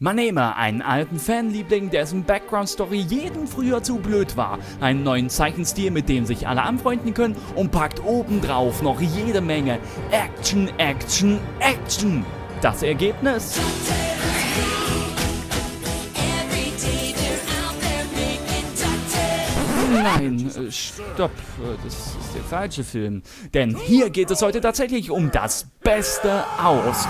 Man nehme einen alten Fanliebling, dessen Background-Story jedem früher zu blöd war, einen neuen Zeichenstil, mit dem sich alle anfreunden können und packt obendrauf noch jede Menge Action, Action, Action. Das Ergebnis? Nein, äh, stopp, äh, das ist der falsche Film. Denn hier geht es heute tatsächlich um das Beste aus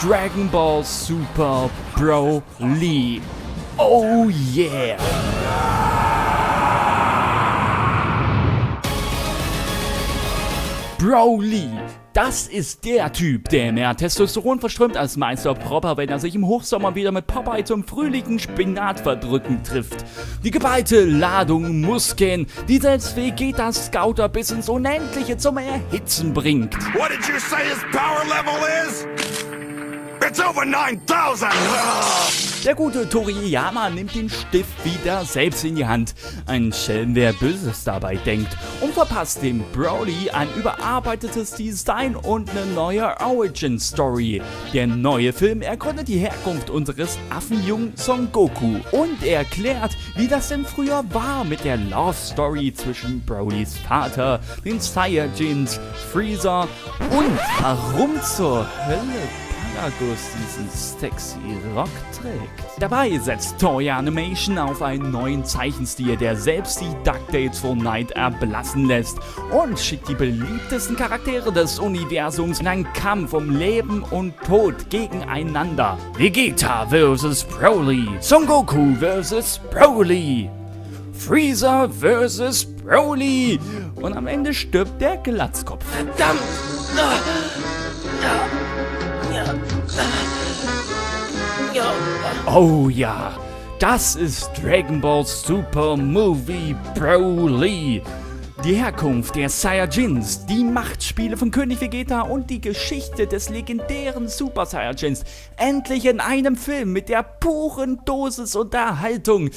Dragon Ball Super Broly. Oh yeah! Broly. Das ist der Typ, der mehr Testosteron verströmt als Meister Propper, wenn er sich im Hochsommer wieder mit Popeye zum fröhlichen Spinatverdrücken trifft. Die geballte Ladung Muskeln, die selbst Vegeta Scouter bis ins Unendliche zum Erhitzen bringt. What did you say his power level is? It's over 9000! Der gute Toriyama nimmt den Stift wieder selbst in die Hand. Ein Schelm, wer Böses dabei denkt. Und verpasst dem Broly ein überarbeitetes Design und eine neue Origin-Story. Der neue Film ergründet die Herkunft unseres Affenjungen Son Goku und erklärt, wie das denn früher war mit der Love-Story zwischen Brolys Vater, den Saiyajins, Freezer und warum zur Hölle Argus diesen sexy Rock trägt. Dabei setzt Toy Animation auf einen neuen Zeichenstil, der selbst die DuckTales von Night erblassen lässt und schickt die beliebtesten Charaktere des Universums in einen Kampf um Leben und Tod gegeneinander. Vegeta vs. Broly, Son Goku vs. Broly, Freezer vs. Broly und am Ende stirbt der Glatzkopf. Verdammt! Oh ja, das ist Dragon Ball Super Movie Broly. Die Herkunft der Saiyajins, die Machtspiele von König Vegeta und die Geschichte des legendären Super Saiyajins. Endlich in einem Film mit der puren Dosis Unterhaltung.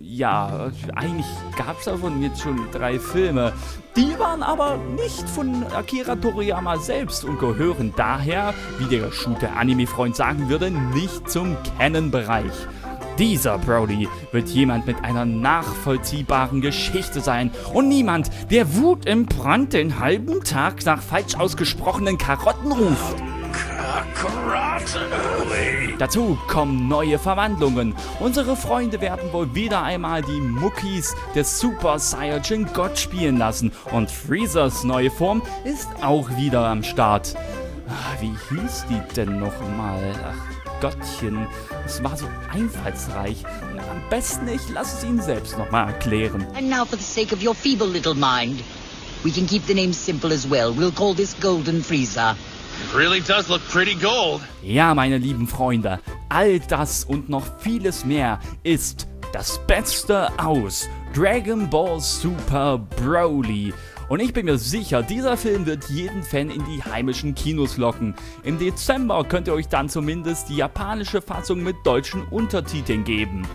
Ja, eigentlich gab es davon jetzt schon drei Filme. Die waren aber nicht von Akira Toriyama selbst und gehören daher, wie der Shooter Anime-Freund sagen würde, nicht zum Canon-Bereich. Dieser Brody wird jemand mit einer nachvollziehbaren Geschichte sein und niemand, der Wut im Brand den halben Tag nach falsch ausgesprochenen Karotten ruft. Dazu kommen neue Verwandlungen. Unsere Freunde werden wohl wieder einmal die Muckis des Super Saiyajin God spielen lassen. Und Freezers neue Form ist auch wieder am Start. Ah, Wie hieß die denn nochmal? Ach Gottchen, es war so einfallsreich. Am besten ich lasse es Ihnen selbst nochmal erklären. And now, for the sake of your feeble little mind, we can keep the name simple as well. We'll call this Golden Frieza. Really does look pretty gold. Ja, meine lieben Freunde, all das und noch vieles mehr ist das Beste aus Dragon Ball Super Broly. Und ich bin mir sicher, dieser Film wird jeden Fan in die heimischen Kinos locken. Im Dezember könnt ihr euch dann zumindest die japanische Fassung mit deutschen Untertiteln geben.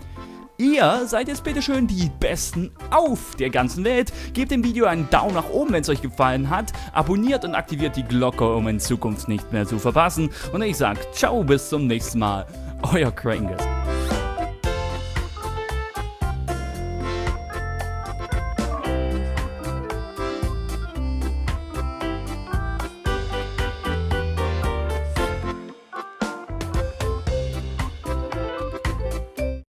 Ihr seid jetzt bitteschön die Besten auf der ganzen Welt. Gebt dem Video einen Daumen nach oben, wenn es euch gefallen hat. Abonniert und aktiviert die Glocke, um in Zukunft nicht mehr zu verpassen. Und ich sag ciao, bis zum nächsten Mal. Euer Krangus.